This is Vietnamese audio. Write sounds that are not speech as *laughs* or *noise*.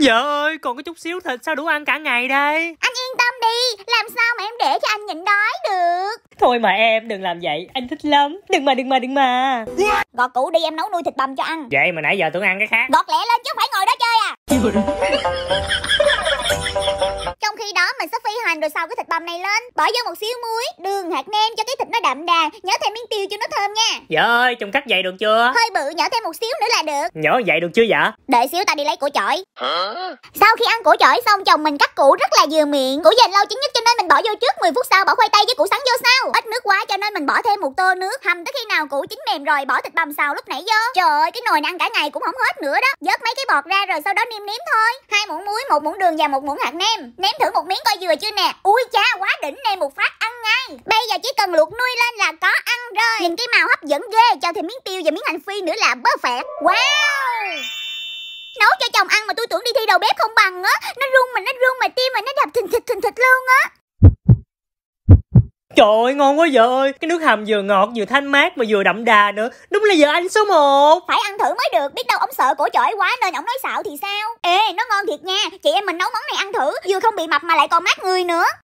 Vợ ơi, còn có chút xíu thịt sao đủ ăn cả ngày đây? Anh yên tâm đi, làm sao mà em để cho anh nhịn đói được? Thôi mà em, đừng làm vậy, anh thích lắm. Đừng mà, đừng mà, đừng mà. Gọt củ đi em nấu nuôi thịt bằm cho ăn. Vậy mà nãy giờ tưởng ăn cái khác. Gọt lẹ lên chứ không phải ngồi đó chơi à *laughs* rồi xào cái thịt bằm này lên. Bỏ vô một xíu muối, đường, hạt nêm cho cái thịt nó đậm đà Nhớ thêm miếng tiêu cho nó thơm nha. Vợ ơi, trông cắt vậy được chưa? Hơi bự nhỡ thêm một xíu nữa là được. Nhớ vậy được chưa vợ Đợi xíu ta đi lấy củ chổi Sau khi ăn củ chổi xong chồng mình cắt củ rất là vừa miệng. Củ dành lâu chín nhất cho nên mình bỏ vô trước 10 phút sau bỏ khoai tây với củ sắn vô sau. Ít nước quá cho nên mình bỏ thêm một tô nước. Hầm tới khi nào củ chín mềm rồi bỏ thịt bằm xào lúc nãy vô. Trời ơi cái nồi này ăn cả ngày cũng không hết nữa đó. Vớt mấy cái bọt ra rồi sau đó nêm nếm thôi. Hai muỗng muối một muỗng đường và một muỗng hạt nêm. Nếm thử một miếng coi vừa chưa nè Ui cha, quá đỉnh này, một phát ăn ngay. Bây giờ chỉ cần luộc nuôi lên là có ăn rồi. Nhìn cái màu hấp dẫn ghê, cho thêm miếng tiêu và miếng hành phi nữa là bơ phẹt Wow! Nấu cho chồng ăn mà tôi tưởng đi thi đầu bếp không bằng á. Nó rung mà, nó rung mà, tim mà nó đập thình thịch thình thịch luôn á. Trời ơi, ngon quá vợ ơi. Cái nước hầm vừa ngọt, vừa thanh mát mà vừa đậm đà nữa. Đúng là vợ anh số 1 Phải ăn thử mới được. Biết đâu ông sợ cổ chổi quá nên ông nói xạo thì sao? Ê nó ngon thiệt nha. Chị em mình nấu món này ăn thử. Vừa không bị mập mà lại còn mát người nữa.